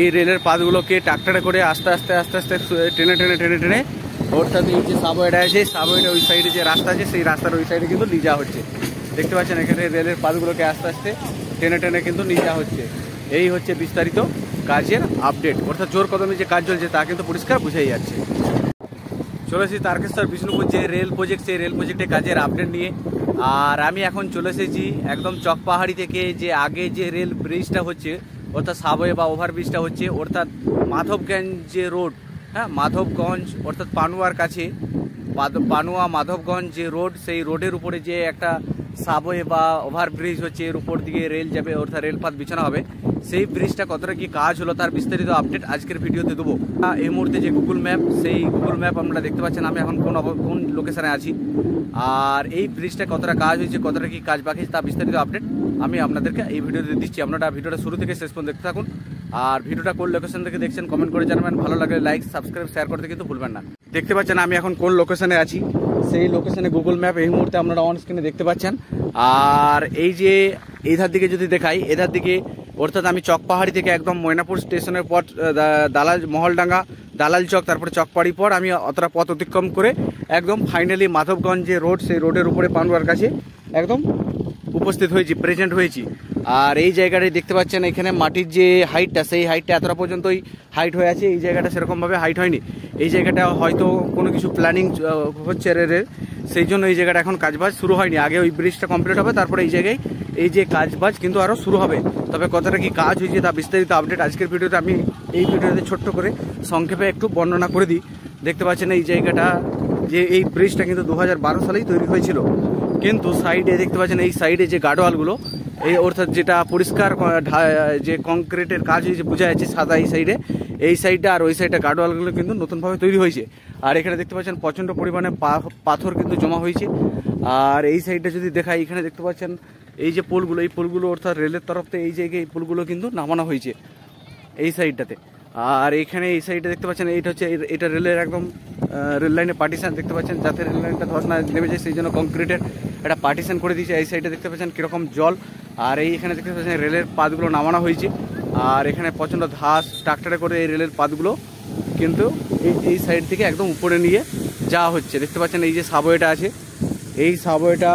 এই রেলের পাতগুলোকে ট্রাক্টরে করে আস্তে আস্তে আস্তে আস্তে টেনে টেনে টেনে টেনে অর্থাৎ এই যে সাবওয়েটা আছে সাবওয়েটা ওই সাইডে যে রাস্তা আছে, সেই রাস্তার ওই সাইডে কিন্তু যাওয়া হচ্ছে। দেখতে পাচ্ছেন এখানে রেলের পাতগুলোকে আস্তে আস্তে টেনে টেনে কিন্তু যাওয়া হচ্ছে। এই হচ্ছে বিস্তারিত কাজের আপডেট অর্থাৎ জোর কদমে যে কাজ চলছে, তা কিন্তু পরিষ্কার বুঝাই যাচ্ছে। চলে এসেছি তারকেশ্বর বিষ্ণুপুর যে রেল প্রজেক্ট সেই রেল প্রজেক্টে কাজের আপডেট নিয়ে। আর আমি এখন চলে এসেছি একদম চকপাহাড়ি থেকে যে আগে যে রেল ব্রিজটা হচ্ছে অর্থাৎ সাবওয়ে বা ওভারব্রিজটা হচ্ছে অর্থাৎ মাধবগঞ্জ যে রোড হ্যাঁ মাধবগঞ্জ অর্থাৎ পানুয়ার কাছে পানুয়া মাধবগঞ্জ যে রোড, সেই রোডের উপরে যে একটা সাবওয়ে বা ওভারব্রিজ হচ্ছে, এর উপর দিয়ে রেল যাবে, অর্থাৎ রেলপথ বিছানো হবে। সেই ব্রিজটা কতটা কি কাজ হলো তার বিস্তারিত আপডেট আজকের ভিডিওতে দেবো। এই মুহূর্তে যে গুগল ম্যাপ সেই গুগল ম্যাপ আপনারা দেখতে পাচ্ছেন, আমি এখন কোন কোন লোকেশনে আছি। আর এই ব্রিজটা কতটা কাজ হয়েছে, কতটা কি কাজ বাকি তা বিস্তারিত আপডেট আমি আপনাদেরকে এই ভিডিওতে দিচ্ছি। আপনারা ভিডিওটা শুরু থেকে শেষ পর্যন্ত দেখতে থাকুন। আর ভিডিওটা কোন লোকেশন থেকে দেখছেন কমেন্ট করে জানাবেন। ভালো লাগলে লাইক সাবস্ক্রাইব শেয়ার করতে কিন্তু ভুলবেন না। দেখতে পাচ্ছেন, আমি এখন কোন লোকেশনে আছি? সেই লোকেশনে গুগল ম্যাপ এই মুহূর্তে আপনারা অন স্ক্রিনে দেখতে পাচ্ছেন। আর এই যে এই ধার দিকে যদি দেখাই, এধার দিকে অর্থাৎ আমি চকপাহাড়ি থেকে একদম ময়নাপুর স্টেশনের পর দালাল, মহলডাঙ্গা, দালাল চক, তারপরে চকপাড়ি পর আমি অতটা পথ অতিক্রম করে একদম ফাইনালি মাধবগঞ্জ যে রোড সেই রোডের উপরে পান্ডুয়ার কাছে একদম উপস্থিত হয়েছি প্রেজেন্ট হয়েছি। আর এই জায়গাটায় দেখতে পাচ্ছেন, এখানে মাটির যে হাইটটা সেই হাইটটা এতটা পর্যন্তই হাইট হয়ে আছে, এই জায়গাটা সেরকমভাবে হাইট হয়নি। এই জায়গাটা হয়তো কোনো কিছু প্ল্যানিং হচ্ছে রেলের সেই জন্য এই জায়গাটা এখন কাজবাজ শুরু হয়নি। আগে ওই ব্রিজটা কমপ্লিট হবে, তারপরে এই জায়গায় এই যে কাজবাজ কিন্তু আরও শুরু হবে। তবে কতটা কি কাজ হয়েছে তা বিস্তারিত আপডেট আজকের ভিডিওতে আমি এই ভিডিওতে ছোট্ট করে সংক্ষেপে একটু বর্ণনা করে দিই। দেখতে পাচ্ছেন এই জায়গাটা যে এই ব্রিজটা কিন্তু দু হাজার বারো সালেই তৈরি হয়েছিল। কিন্তু সাইডে দেখতে পাচ্ছেন এই সাইডে যে গার্ডওয়ালগুলো এই অর্থাৎ যেটা পরিষ্কার যে কংক্রিটের কাজ হয়েছে, বোঝা যাচ্ছে সাদা এই সাইডে এই সাইডটা আর ওই সাইডে গার্ডওয়ালগুলো কিন্তু নতুনভাবে তৈরি হয়েছে। আর এখানে দেখতে পাচ্ছেন প্রচণ্ড পরিমাণে পাথর কিন্তু জমা হয়েছে। আর এই সাইডটা যদি দেখাই, এখানে দেখতে পাচ্ছেন এই যে পোলগুলো, এই পোলগুলো অর্থাৎ রেলের তরফ থেকে এই জায়গায় এই পোলগুলো কিন্তু নামানো হয়েছে এই সাইডটাতে আর এখানে এই সাইডে দেখতে পাচ্ছেন, এইটা হচ্ছে এটা রেলের একদম রেল লাইনে পার্টিশন দেখতে পাচ্ছেন, যাতে রেল লাইনটা ধস না নেমে যায়, সেই জন্য কংক্রিটের একটা পার্টিশন করে দিয়েছে। এই সাইডে দেখতে পাচ্ছেন কীরকম জল। আর এই এখানে দেখতে পাচ্ছেন রেলের পাতগুলো নামানো হয়েছে। আর এখানে প্রচণ্ড ধাস ট্রাক্টরে করে এই রেলের পাতগুলো কিন্তু এই এই সাইড থেকে একদম উপরে নিয়ে যাওয়া হচ্ছে। দেখতে পাচ্ছেন এই যে সাবওয়েটা আছে। এই সাবওয়েটা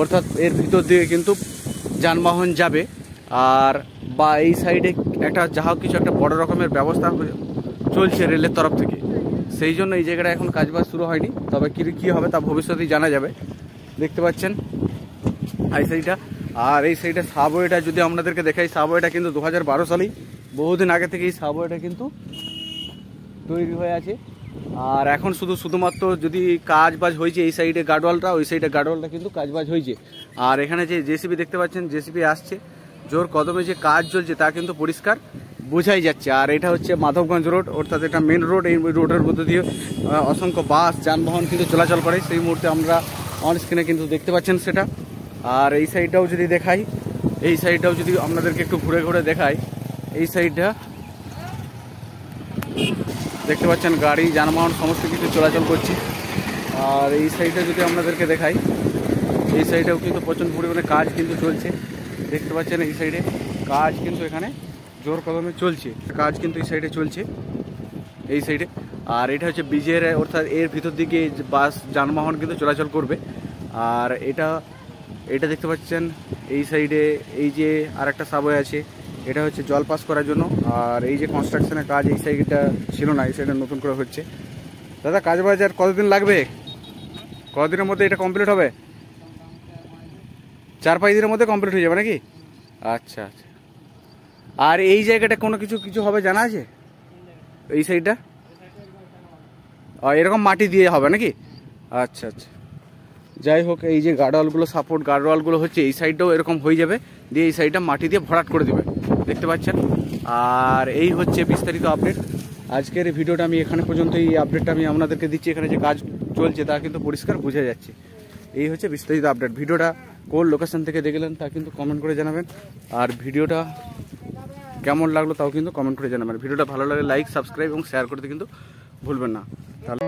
অর্থাৎ এর ভিতর দিয়ে কিন্তু যানবাহন যাবে। আর বা এই সাইডে একটা যা কিছু একটা বড় রকমের ব্যবস্থা চলছে রেলের তরফ থেকে। সেই জন্য এই জায়গাটা এখন কাজবাজ শুরু হয়নি। তবে কী কী হবে তা ভবিষ্যতেই জানা যাবে। দেখতে পাচ্ছেন এই সাইডটা। আর এই সাইডে সাবওয়েটা যদি আপনাদেরকে দেখাই, সাবওয়েটা কিন্তু দু হাজার বারো সালেই, বহুদিন আগে থেকে এই সাবওয়েটা কিন্তু তৈরি হয়ে আছে। আর এখন শুধু শুধুমাত্র যদি কাজ বাজ হয়েছে এই সাইডে গার্ডওয়ালটা ওই সাইডে গার্ডওয়ালটা কিন্তু কাজ বাজ হয়েছে। আর এখানে যে জেসিবি দেখতে পাচ্ছেন, জেসিবি আসছে। জোর কদমে যে কাজ চলছে তা কিন্তু পরিষ্কার বোঝাই যাচ্ছে। আর এটা হচ্ছে মাধবগঞ্জ রোড, অর্থাৎ এটা মেন রোড এই রোডের মধ্যে দিয়ে অসংখ্য বাস, যানবাহন কিন্তু চলাচল করে। সেই মুহূর্তে আমরা অন স্ক্রিনে কিন্তু দেখতে পাচ্ছেন সেটা। আর এই সাইডটাও যদি দেখাই, এই সাইডটাও যদি আপনাদেরকে একটু ঘুরে ঘুরে দেখাই, এই সাইডটা দেখতে পাচ্ছেন গাড়ি, যানবাহন, সমস্ত কিছু চলাচল করছে। আর এই সাইডটা যদি আপনাদেরকে দেখাই, এই সাইডেও কিন্তু প্রচণ্ড পরিমাণে কাজ কিন্তু চলছে। দেখতে পাচ্ছেন এই সাইডে কাজ কিন্তু এখানে জোর কদমে চলছে। কাজ কিন্তু এই সাইডে চলছে, এই সাইডে। আর এটা হচ্ছে ব্রিজের, অর্থাৎ এর ভিতর দিকে বাস, যানবাহন কিন্তু চলাচল করবে। আর এটা এটা দেখতে পাচ্ছেন, এই সাইডে এই যে আর একটা সাবওয়ে আছে, এটা হচ্ছে জল পাস করার জন্য, আর এই যে কনস্ট্রাকশনের কাজ এই সাইডটা ছিল না, এই সাইডে নতুন করে হচ্ছে। দাদা, কাজ বাজ আর কতদিন লাগবে? কতদিনের মধ্যে এটা কমপ্লিট হবে? চার পাঁচ দিনের মধ্যে কমপ্লিট হয়ে যাবে নাকি? আচ্ছা আচ্ছা। আর এই জায়গাটা কোনো কিছু কিছু হবে জানা আছে? এই সাইডটা এরকম মাটি দিয়ে হবে নাকি? আচ্ছা আচ্ছা। যাই হোক, এই যে গার্ডওয়ালগুলো সাপোর্ট গার্ডওয়ালগুলো হচ্ছে, এই সাইডটাও এরকম হয়ে যাবে। দিয়ে এই সাইডটা মাটি দিয়ে ভরাট করে দেবে। দেখতে পাচ্ছেন? আর এই হচ্ছে বিস্তারিত আপডেট আজকের এই ভিডিওটা আমি এখানে পর্যন্ত এই আপডেটটা আমি আপনাদেরকে দিচ্ছি। এখানে যে কাজ চলছে, তা কিন্তু পরিষ্কার বোঝা যাচ্ছে। এই হচ্ছে বিস্তারিত আপডেট ভিডিওটা কোন লোকেশান থেকে দেখলেন, তা কিন্তু কমেন্ট করে জানাবেন। আর ভিডিওটা কেমন লাগল, তাও কিন্তু কমেন্ট করে জানাবেন। ভিডিওটা ভালো লাগলে লাইক সাবস্ক্রাইব এবং শেয়ার করতে কিন্তু ভুলবেন না। তাহলে